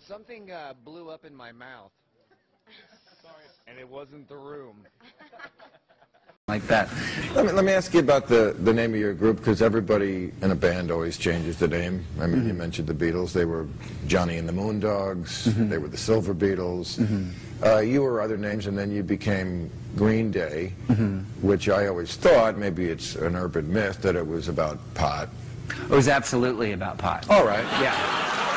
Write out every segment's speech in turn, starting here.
Something uh, blew up in my mouth. Sorry. And it wasn't the room. like that. Let me, let me ask you about the, the name of your group, because everybody in a band always changes the name. I mean, mm -hmm. you mm-hmm. mentioned the Beatles. They were Johnny and the Moondogs. Mm -hmm. They were the Silver Beatles. Mm -hmm. uh, you were other names, and then you became Green Day, mm-hmm. which I always thought, maybe it's an urban myth, that it was about pot. It was absolutely about pot. All right. Yeah.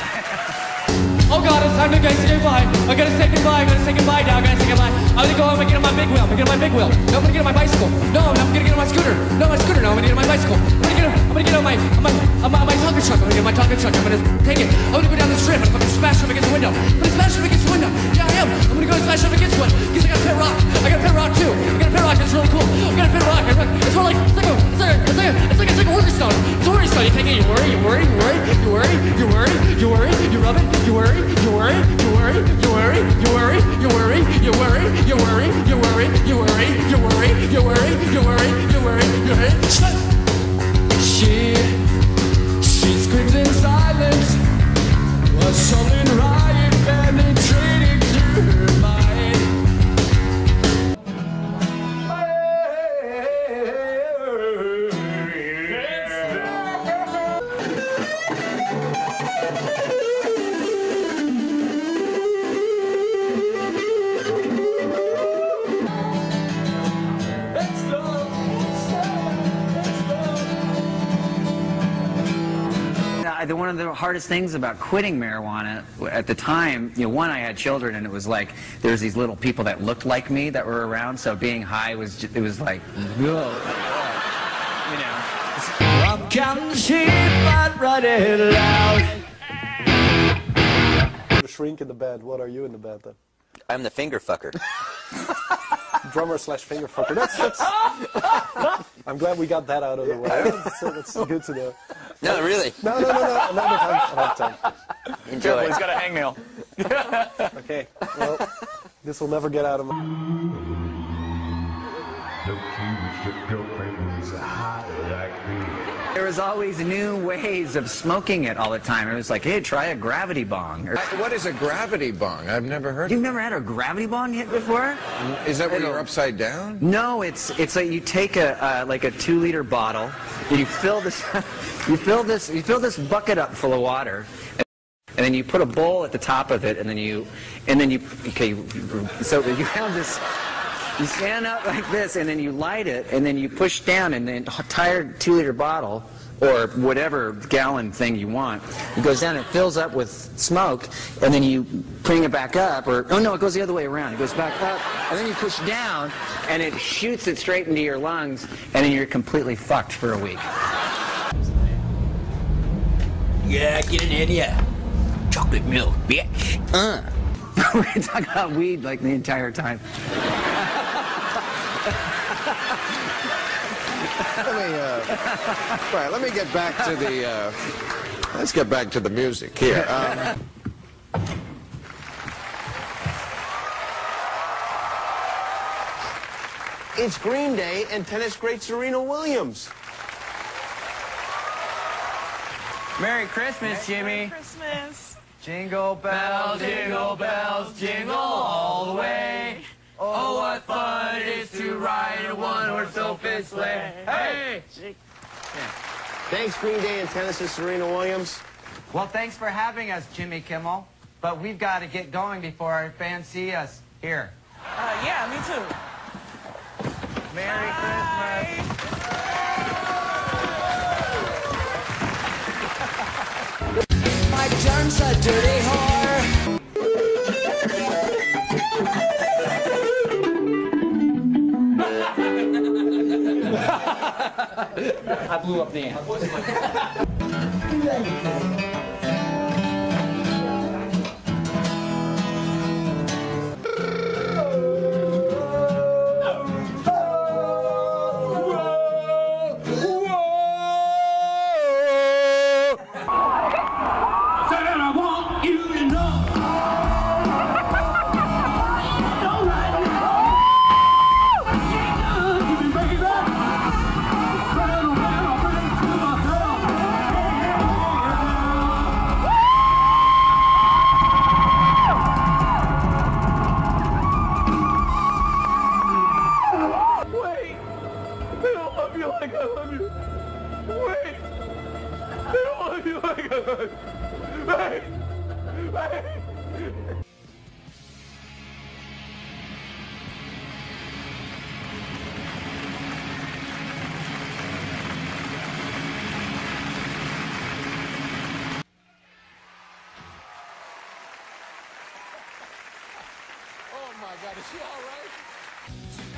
Música Oh God, it's time to say goodbye. I gotta say goodbye. I gotta say goodbye now. I gotta say goodbye. I'm gonna go home and get on my big wheel. I'm gonna get on my big wheel. No, I'm gonna get on my bicycle. No, I'm gonna get on my scooter. No, my scooter. No, I'm gonna get on my bicycle. I'm gonna get on, I'm gonna get on my, my, my, on my Tonka truck. I'm gonna get on my talking truck. I'm gonna take it. I'm gonna go down the street. I'm gonna fucking smash up against the window. I'm gonna smash up against the window. Yeah, I am. I'm gonna go and smash up against one. Cause I got a pit rock. I got a pit rock too. I got a pit rock. It's really cool. I got a pit rock. It's more like, it's like a, it's like a, it's like a, it's like a, it's like a, it's like a, it's like a, worry? like a, it's like You worry? You worry? it's like a, it's like a, it's like a, it's like a, it's like love it, you worry, you worry, you worry, you worry, you worry, you worry, you worry, you worry, you worry, you worry, you worry, you worry, you worry, you worry, you worry, you worry, you worry. one of the hardest things about quitting marijuana at the time, you know, one, I had children, and it was like there was these little people that looked like me that were around, so being high was just, it was like, you know. Up comes she, but running loud. The shrink in the bed. What are you in the bed then? I'm the finger fucker. drummer slash finger fucker. That's, that's I'm glad we got that out of the way. so that's good to know. No, really. No, no, no, no. not Another time. Another time. Enjoy. Careful, he's got a hangnail. okay. Well, this will never get out of my. There was always new ways of smoking it all the time. It was like, hey, try a gravity bong. Or, what is a gravity bong? I've never heard. You've never had a gravity bong hit before? Mm, is that when you're upside down? No, it's it's like you take a uh, like a two liter bottle, and you fill this, you fill this, you fill this bucket up full of water. And and then you put a bowl at the top of it, and then you, and then you, okay, so you have this you stand up like this, and then you light it, and then you push down, and the entire two-liter bottle or whatever gallon thing you want. It goes down, it fills up with smoke, and then you bring it back up, or, oh no, it goes the other way around. It goes back up, and then you push down, and it shoots it straight into your lungs, and then you're completely fucked for a week. Yeah, get it in, yeah. Chocolate milk, bitch. Uh. We're talking about weed like the entire time. let me, uh, right, let me get back to the, uh, let's get back to the music here. Um, it's Green Day and tennis great Serena Williams. Merry Christmas, Jimmy. Merry Christmas. Jingle bells, jingle bells, jingle all the way. Oh, what fun it is to ride a one-horse open sleigh. Hey! Thanks, Green Day and tennis and Serena Williams. Well, thanks for having us, Jimmy Kimmel. But we've got to get going before our fans see us here. Uh, yeah, me too. Merry Bye. Christmas. My terms are dirty. I blew up the amp.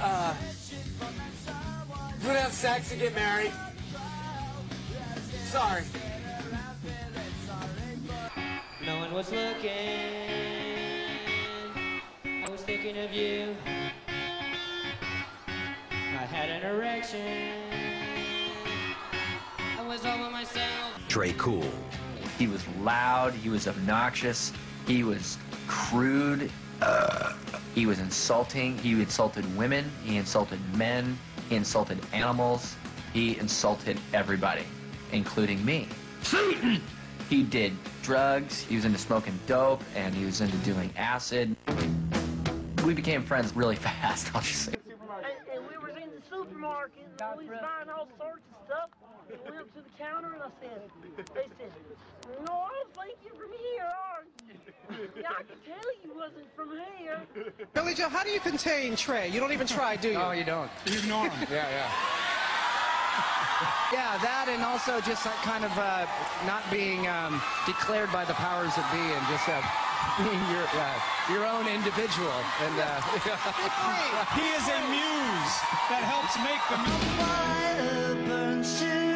Uh, you wanna have sex and get married? Sorry. Was looking. I was thinking of you. I had an erection. I was all by myself. Tré Cool. He was loud. He was obnoxious. He was crude. Uh, he was insulting. He insulted women. He insulted men. He insulted animals. He insulted everybody, including me. Satan! He did drugs. He was into smoking dope, and he was into doing acid. We became friends really fast. I'll just say. And, and we was in the supermarket and we was buying all sorts of stuff. And we went up to the counter and I said, they said, no, I don't think you're from here, are you? Yeah, I could tell you wasn't from here. Billie Joe, how do you contain Trey? You don't even try, do you? No, you don't. You ignore him. Yeah, yeah. Yeah, that and also just like kind of uh, not being um, declared by the powers that be and just uh, being your uh, your own individual. And uh, He is a muse that helps make the music. And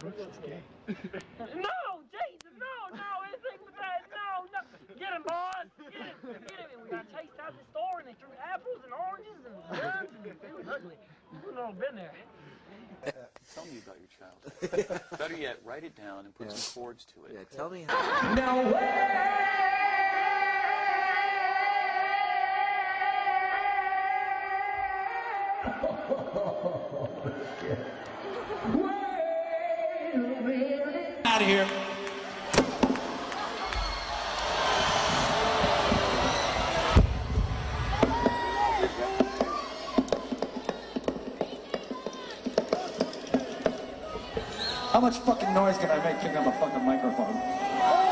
God gay. No, Jesus, no, no, anything but that, no, no. Get him, boys, get him, get him. And we got chased out the store and they threw apples and oranges and guns and it was ugly. We've all been there. Uh, tell me about your childhood. Better yet, write it down and put some chords to it. Yeah, tell me No Out of here. How much fucking noise can I make picking up a fucking microphone?